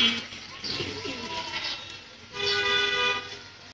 eat